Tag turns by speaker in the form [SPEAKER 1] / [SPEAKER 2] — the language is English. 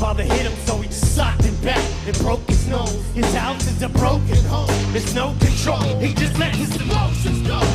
[SPEAKER 1] father hit him, so he just socked him back and broke his nose. His house is a broken home. There's no control. He just let his emotions go.